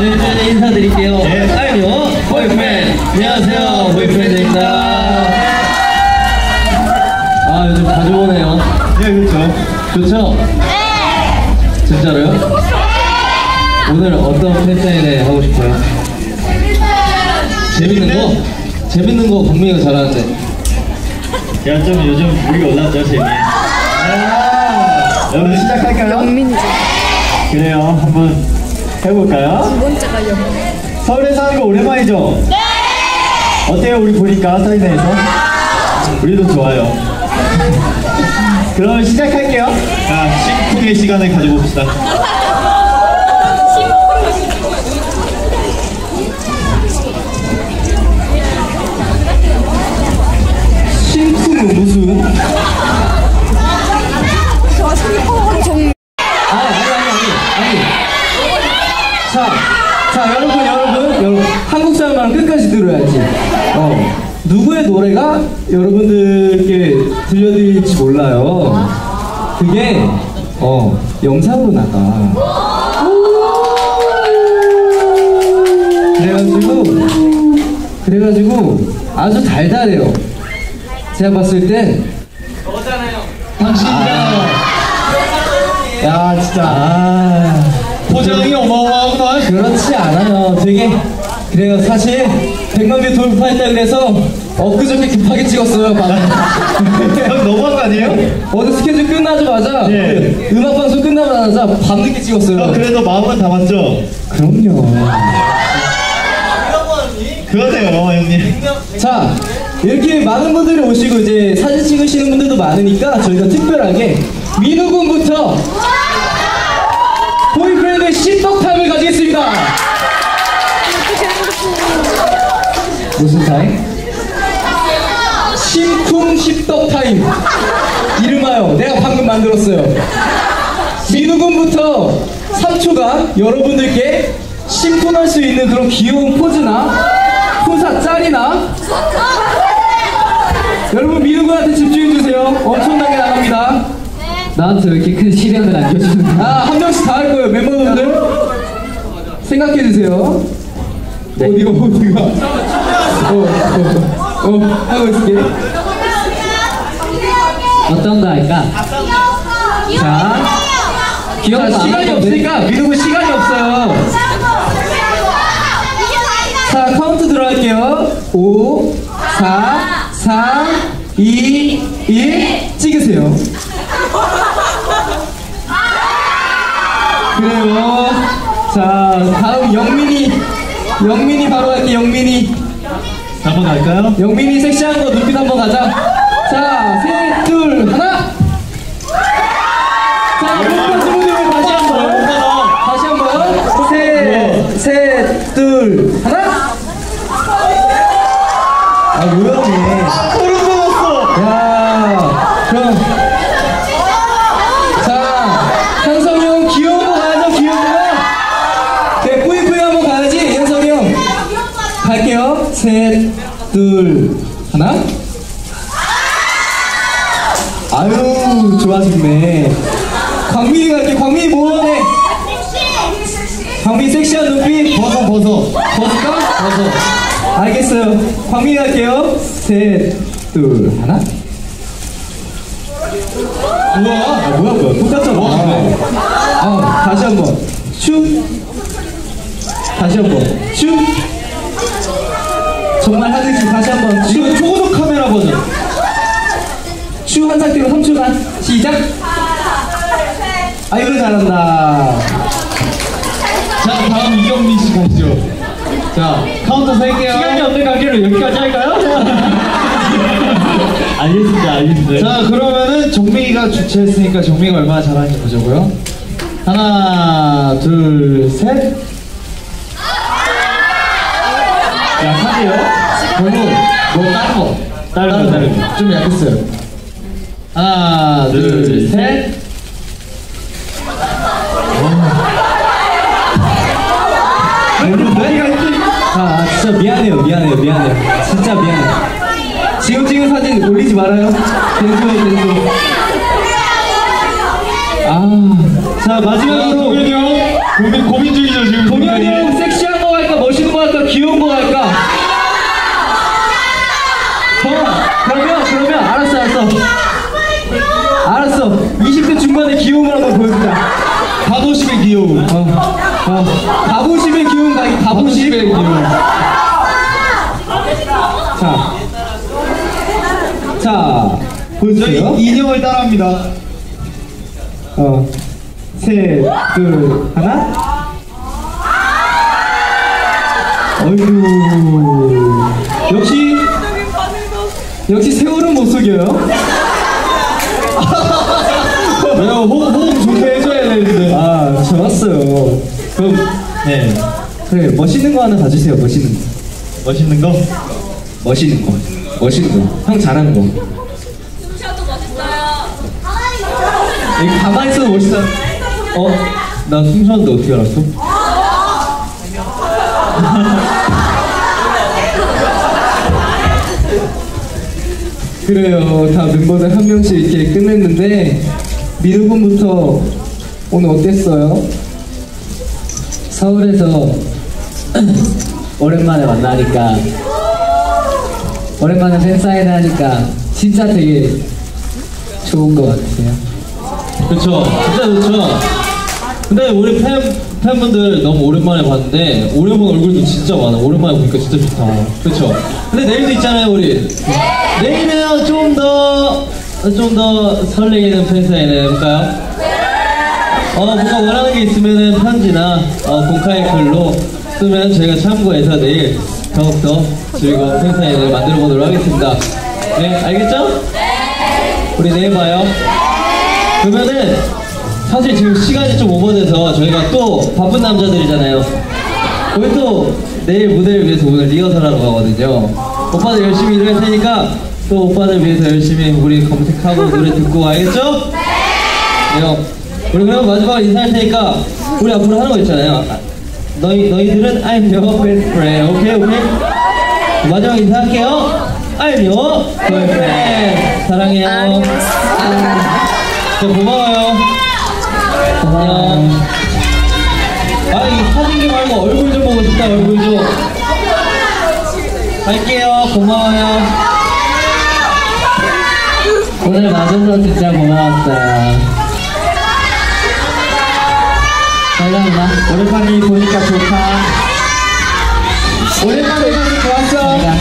네, 이제 인사드릴게요. 네. 아이요, 보이프렌드. 안녕하세요, 보이프렌드입니다. 아, 요즘 자주 오네요. 네, 그렇죠. 좋죠? 네. 진짜로요? 오늘 어떤 팬사인회 하고 싶어요? 재밌는 거? 재밌는 거 광민이가 잘하는데. 야, 좀 요즘 물이 올랐죠, 재미. 아, 여러분 시작할까요? 영민이죠. 그래요, 한번 해볼까요? 두 번째가 영민. 서울에서 하는 거 오랜만이죠? 네! 어때요, 우리 보니까, 사인회에서? 우리도 좋아요. 그럼 시작할게요. 자, 심쿵의 시간을 가져봅시다. 무슨? 아니, 아니, 아니, 아니, 아니. 자, 자, 여러분, 여러분, 여러분. 한국 사람만 끝까지 들어야지. 어. 누구의 노래가 여러분들께 들려드릴지 몰라요. 그게, 어, 영상으로 나가. 그래가지고, 그래가지고, 아주 달달해요. 제가 봤을 땐, 당신이잖아요. 야, 진짜. 아. 포장이 어마어마하구나. 그렇지 않아요. 되게 그래요. 사실 100만 뷰 돌파했다 그래서 엊그저께 급하게 찍었어요. 방금. 형 너무한 거 아니에요? 어제 스케줄 끝나자마자 예. 그 음악 방송 끝나자마자 밤늦게 찍었어요. 형 그래도 마음은 담았죠? 그럼요. 그러네요, 형님. 자 이렇게 많은 분들이 오시고 이제 사진 찍으시는 분들도 많으니까 저희가 특별하게 민우 군부터 보이프렌드의 십덕타임을 가지겠습니다. 무슨 타임? 심쿵 십덕 타임. 이름하여 내가 방금 만들었어요. 민우 군부터 3초간 여러분들께 심쿵할 수 있는 그런 귀여운 포즈나 포사 짤이나 여러분 민우 군한테 집중해 주세요. 엄청나게 나갑니다. 나한테 왜 이렇게 큰 시련을 안겨주는 아, 한 명씩 다 할 거예요, 멤버분들. 생각해 주세요. 어디가, 어디가. 어, 어, 어, 하고 있을게. 어떤 거 할까? 자, 귀여워. 시간이 없으니까 민우 군 시간이 없어요. 자, 카운트 들어갈게요. 5, 4, 3, 2, 1, 찍으세요. 그래요. 자, 다음 영민이. 영민이 바로 할게, 영민이. 한번 갈까요? 영민이 섹시한 거 눈빛 한번 가자. 자, 셋, 둘, 하나. 자, 눈빛 친구들 다시 한 번. 다시 한 번. 셋, 셋, 둘, 하나. 아, 니 소름 돋았어! 야, 그럼. 자, 현성이 형 귀여운 거 가야죠, 귀여운 거. 네, 뿌이뿌이 한번 가야지, 현성이 형. 갈게요. 셋, 둘, 하나. 아유, 좋아 죽네. 광민이 갈게, 광민이 뭐하네. 광민이 섹시한 눈빛. 벗어, 벗어. 벗을까? 벗어. 알겠어요. 광민이 갈게요. 셋, 둘, 하나. 우와, 아, 뭐야, 뭐야. 똑같잖아. 아, 다시 한 번. 슛. 다시 한 번. 슛. 정말 하듯이 다시 한 번. 지금 초고속 카메라 버전. 슛한 상태로 3초간 시작. 아이고 잘한다. 자, 다음 이 광민 씨 가시죠. 자 카운트 셀게요. 시간이 없는 관계로 여기까지 할까요? 알겠습니다, 알겠습니다. 자 그러면은 정민이가 주최했으니까 정민이가 얼마나 잘하는지 보자고요. 하나 둘 셋. 야, 사세요? 너무 뭐 다른 거. 다른 거, 다른 거. 좀 약했어요. 하나 둘, 둘 셋. 모르는데? 아 진짜 미안해요 미안해요 미안해요 진짜 미안해요 지금 찍은 사진 올리지 말아요 댄스 아자 마지막으로 동현이 형, 고민, 고민 중이죠, 지금. 동현이 형 섹시 할까? 귀여운 거 할까? 어, 그러면, 그러면, 알았어, 알았어. 알았어. 20대 중반의 귀여움을 한번 보여주자. 가보심의 귀여움. 어, 어. 가보심의 기운 가기 가보심의 기운. 자, 자, 보여주세요. 저희 인형을 따라합니다. 어, 셋, 둘, 하나. 어이구, 역시 역시 세월은 못 속여요. 내가 호흡, 호흡 좋게 해줘야 되는데. 아, 좋았어요. 그럼 네. 그래 멋있는 거 하나 가주세요. 멋있는 거. 멋있는 거? 멋있는 거. 멋있는 거. 형 잘하는 거. 여기 가만히 있어도 멋있다. 어? 나 숨쉬었는데 어떻게 알았어? 그래요. 다 멤버들 한 명씩 이렇게 끝냈는데 민우 군부터 오늘 어땠어요? 서울에서 오랜만에 만나니까 오랜만에 팬사인 하니까 진짜 되게 좋은 것 같아요. 그쵸. 진짜 좋죠. 근데 우리 팬, 팬분들 너무 오랜만에 봤는데 본 얼굴도 진짜 많아. 오랜만에 보니까 진짜 좋다. 그쵸. 근데 내일도 있잖아요 우리. 내일은 좀더 좀 더 설레이는 팬사인 해볼까요? 어 뭔가 원하는 게 있으면은 편지나 어, 공카의 글로 쓰면 저희가 참고해서 내일 더욱더 즐거운 팬사인을 만들어 보도록 하겠습니다 네 알겠죠? 우리 내일 봐요 그러면은 사실 지금 시간이 좀 오버돼서 저희가 또 바쁜 남자들이잖아요. 우리 또 내일 무대를 위해서 오늘 리허설하러 가거든요. 오빠들 열심히 일할 테니까 또 오빠들 위해서 열심히 우리 검색하고 노래 듣고 알겠죠? 네. 우리 그럼 마지막으로 인사할 테니까 우리 앞으로 하는 거 있잖아요. 아, 너희 너희들은 I'm your best friend. 오케이 오케이. 마지막 인사할게요. I'm your boyfriend. 사랑해요. 네, 고마워요. 안녕. 아, 이 사진기 말고 얼굴 좀 보고 싶다, 얼굴 좀. 갈게요. 고마워요. 오늘 와줘서 진짜 고마웠어요. 잘났나? 오랜만에 보니까 좋다. 오랜만에 보니까 좋았어.